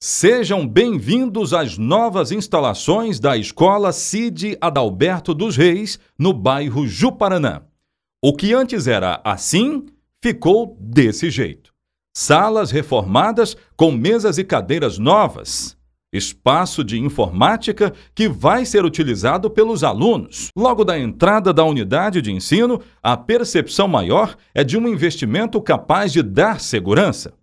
Sejam bem-vindos às novas instalações da Escola Cide Adalberto dos Reis, no bairro Juparanã. O que antes era assim, ficou desse jeito. Salas reformadas com mesas e cadeiras novas. Espaço de informática que vai ser utilizado pelos alunos. Logo da entrada da unidade de ensino, a percepção maior é de um investimento capaz de dar segurança.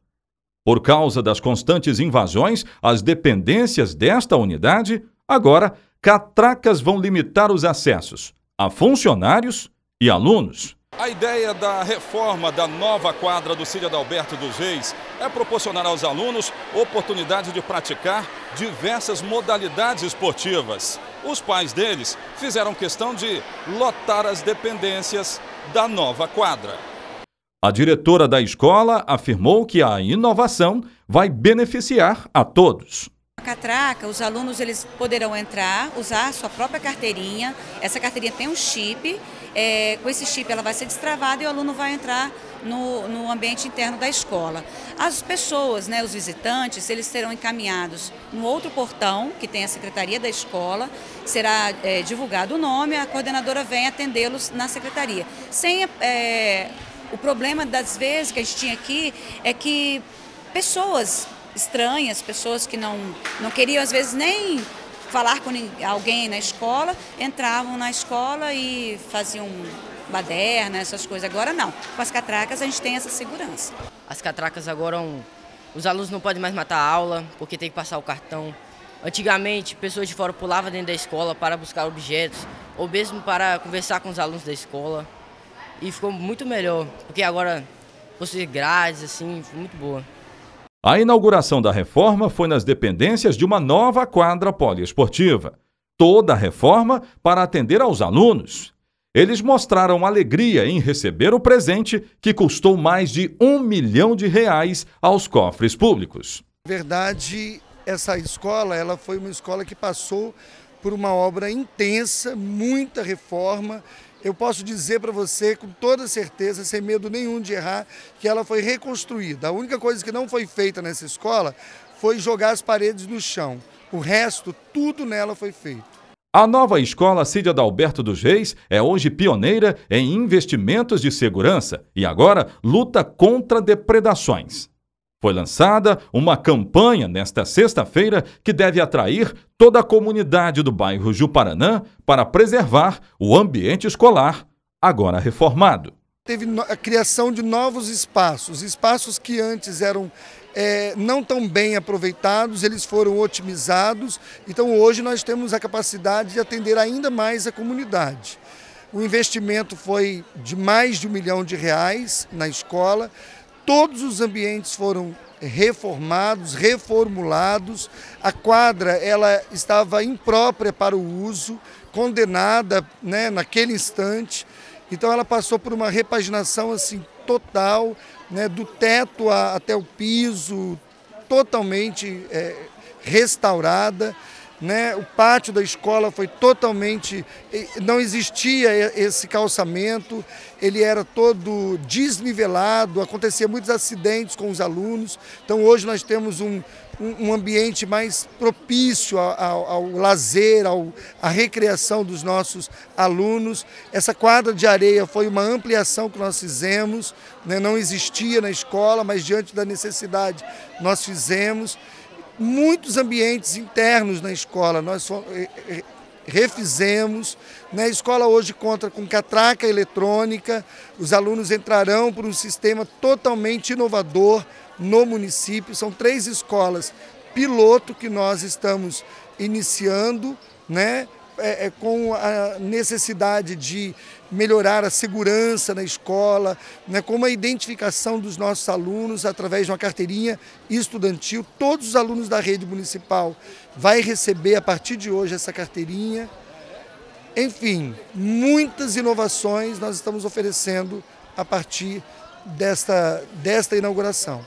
Por causa das constantes invasões às dependências desta unidade, agora catracas vão limitar os acessos a funcionários e alunos. A ideia da reforma da nova quadra do Cília Adalberto dos Reis é proporcionar aos alunos oportunidade de praticar diversas modalidades esportivas. Os pais deles fizeram questão de lotar as dependências da nova quadra. A diretora da escola afirmou que a inovação vai beneficiar a todos. A catraca, os alunos eles poderão entrar, usar a sua própria carteirinha. Essa carteirinha tem um chip. É, com esse chip ela vai ser destravada e o aluno vai entrar no, no ambiente interno da escola. As pessoas, né, os visitantes, eles serão encaminhados no outro portão, que tem a secretaria da escola, será é, divulgado o nome, a coordenadora vem atendê-los na secretaria. Sem é, o problema das vezes que a gente tinha aqui é que pessoas estranhas, pessoas que não, não queriam às vezes nem falar com alguém na escola, entravam na escola e faziam baderna, essas coisas. Agora não. Com as catracas a gente tem essa segurança. As catracas agora, os alunos não podem mais matar a aula porque tem que passar o cartão. Antigamente, pessoas de fora pulavam dentro da escola para buscar objetos ou mesmo para conversar com os alunos da escola e ficou muito melhor, porque agora possui grades, assim, foi muito boa. A inauguração da reforma foi nas dependências de uma nova quadra poliesportiva. Toda a reforma para atender aos alunos. Eles mostraram alegria em receber o presente que custou mais de um milhão de reais aos cofres públicos. verdade, essa escola ela foi uma escola que passou por uma obra intensa, muita reforma eu posso dizer para você com toda certeza, sem medo nenhum de errar, que ela foi reconstruída. A única coisa que não foi feita nessa escola foi jogar as paredes no chão. O resto, tudo nela foi feito. A nova escola Cid Adalberto dos Reis é hoje pioneira em investimentos de segurança e agora luta contra depredações. Foi lançada uma campanha nesta sexta-feira que deve atrair toda a comunidade do bairro Juparanã para preservar o ambiente escolar, agora reformado. Teve a criação de novos espaços, espaços que antes eram é, não tão bem aproveitados, eles foram otimizados, então hoje nós temos a capacidade de atender ainda mais a comunidade. O investimento foi de mais de um milhão de reais na escola, Todos os ambientes foram reformados, reformulados. A quadra ela estava imprópria para o uso, condenada né, naquele instante. Então ela passou por uma repaginação assim total, né, do teto a, até o piso, totalmente é, restaurada. Né? O pátio da escola foi totalmente. não existia esse calçamento, ele era todo desnivelado, acontecia muitos acidentes com os alunos. Então hoje nós temos um, um ambiente mais propício ao, ao, lazer, ao, à recreação dos nossos alunos. Essa quadra de areia foi uma ampliação que nós fizemos, né? não existia na escola, mas diante da necessidade nós fizemos muitos ambientes internos na escola. Nós eh, eh, refizemos. Né? A escola hoje conta com catraca eletrônica. Os alunos entrarão por um sistema totalmente inovador no município. São três escolas piloto que nós estamos iniciando, né? É, é, com a necessidade de melhorar a segurança na escola, né, com a identificação dos nossos alunos através de uma carteirinha estudantil. Todos os alunos da rede municipal vai receber a partir de hoje essa carteirinha. Enfim, muitas inovações nós estamos oferecendo a partir desta, desta inauguração.